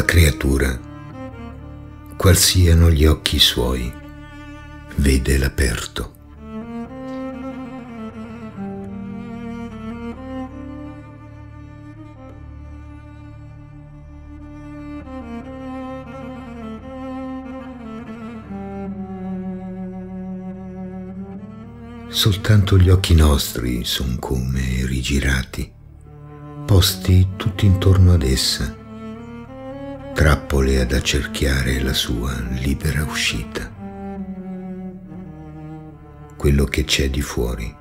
La creatura, qual siano gli occhi suoi, vede l'aperto. Soltanto gli occhi nostri son come rigirati, posti tutti intorno ad essa, trappole ad accerchiare la sua libera uscita. Quello che c'è di fuori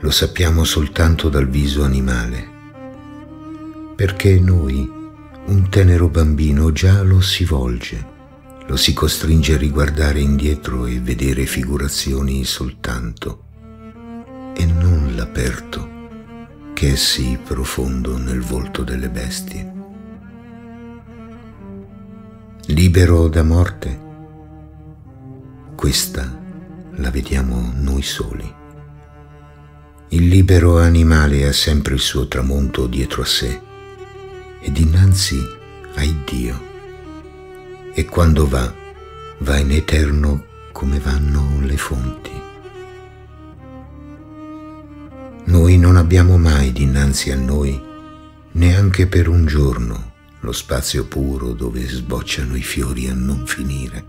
lo sappiamo soltanto dal viso animale, perché noi, un tenero bambino, già lo si volge lo si costringe a riguardare indietro e vedere figurazioni soltanto, e non l'aperto che è sì profondo nel volto delle bestie. Libero da morte, questa la vediamo noi soli. Il libero animale ha sempre il suo tramonto dietro a sé e dinanzi a Dio e quando va, va in eterno come vanno le fonti. Noi non abbiamo mai dinanzi a noi, neanche per un giorno, lo spazio puro dove sbocciano i fiori a non finire.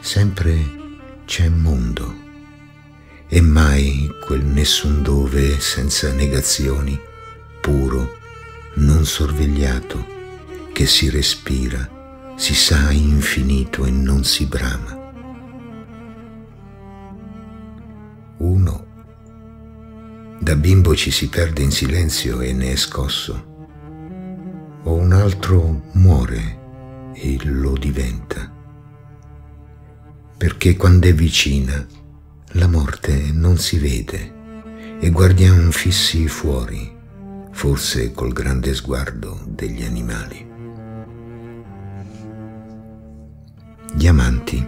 Sempre c'è mondo e mai quel nessun dove senza negazioni, puro, non sorvegliato che si respira, si sa infinito e non si brama. Uno, da bimbo ci si perde in silenzio e ne è scosso, o un altro muore e lo diventa, perché quando è vicina la morte non si vede e guardiamo fissi fuori, forse col grande sguardo degli animali. Diamanti,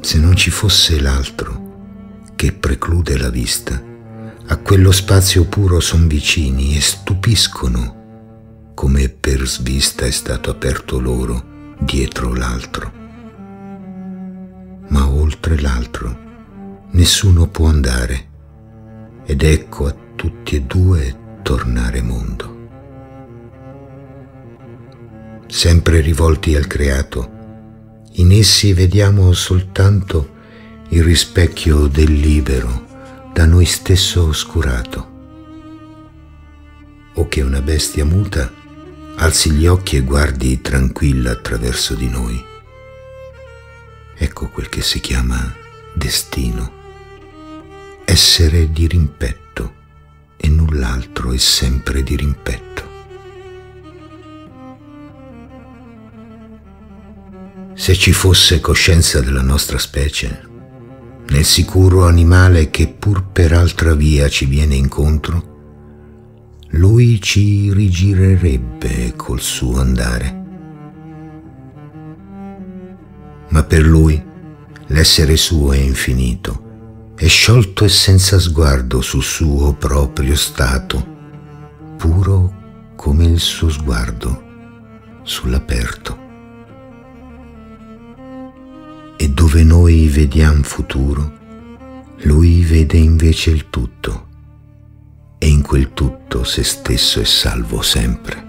se non ci fosse l'altro che preclude la vista, a quello spazio puro son vicini e stupiscono come per svista è stato aperto loro dietro l'altro. Ma oltre l'altro nessuno può andare ed ecco a tutti e due tornare mondo. Sempre rivolti al creato, in essi vediamo soltanto il rispecchio del libero da noi stesso oscurato. O che una bestia muta alzi gli occhi e guardi tranquilla attraverso di noi. Ecco quel che si chiama destino. Essere di rimpetto e null'altro è sempre di rimpetto. Se ci fosse coscienza della nostra specie, nel sicuro animale che pur per altra via ci viene incontro, lui ci rigirerebbe col suo andare. Ma per lui l'essere suo è infinito, è sciolto e senza sguardo sul suo proprio stato, puro come il suo sguardo sull'aperto e dove noi vediamo futuro, lui vede invece il tutto quel tutto se stesso è salvo sempre.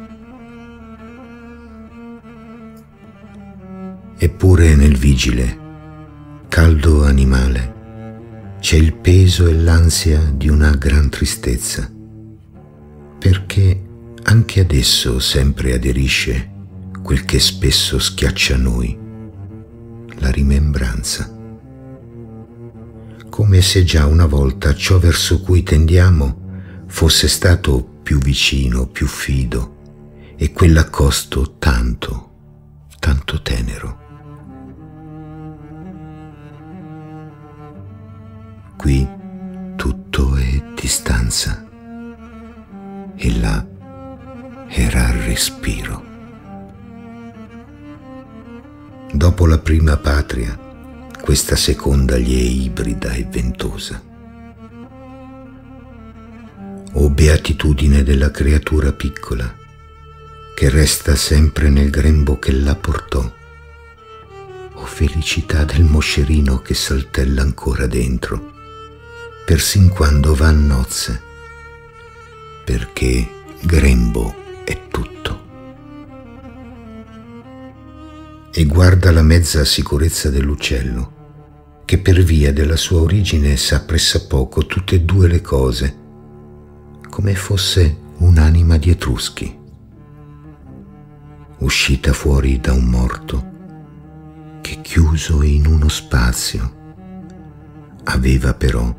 Eppure nel vigile, caldo animale, c'è il peso e l'ansia di una gran tristezza, perché anche adesso sempre aderisce quel che spesso schiaccia noi la rimembranza. Come se già una volta ciò verso cui tendiamo fosse stato più vicino, più fido e quell'accosto tanto, tanto tenero. Qui tutto è distanza e là era il respiro. Dopo la prima patria, questa seconda gli è ibrida e ventosa. O beatitudine della creatura piccola, che resta sempre nel grembo che la portò. O felicità del moscerino che saltella ancora dentro, persin quando va a nozze, perché grembo è tutto. E guarda la mezza sicurezza dell'uccello, che per via della sua origine sa pressappoco tutte e due le cose, come fosse un'anima di Etruschi uscita fuori da un morto che chiuso in uno spazio aveva però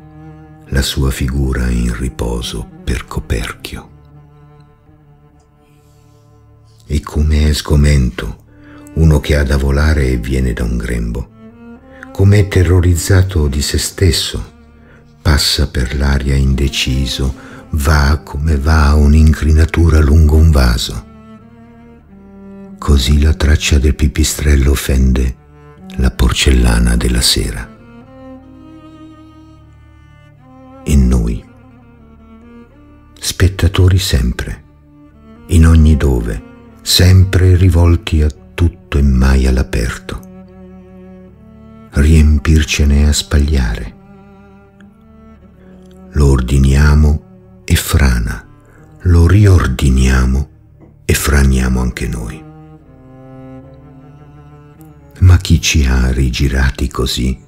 la sua figura in riposo per coperchio. E come è sgomento uno che ha da volare e viene da un grembo, come terrorizzato di se stesso, passa per l'aria indeciso, va come va un'incrinatura lungo un vaso Così la traccia del pipistrello fende la porcellana della sera. E noi, spettatori sempre, in ogni dove, sempre rivolti a tutto e mai all'aperto, riempircene a spagliare. Lo ordiniamo e frana, lo riordiniamo e franiamo anche noi. Ma chi ci ha rigirati così,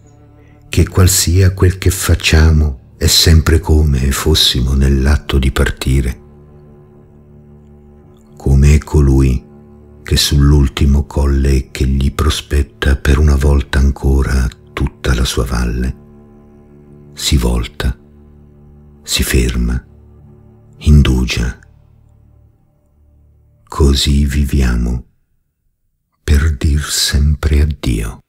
che qualsia quel che facciamo è sempre come fossimo nell'atto di partire? Come è colui che sull'ultimo colle che gli prospetta per una volta ancora tutta la sua valle, si volta, si ferma, indugia. Così viviamo per dir sempre addio.